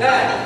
对。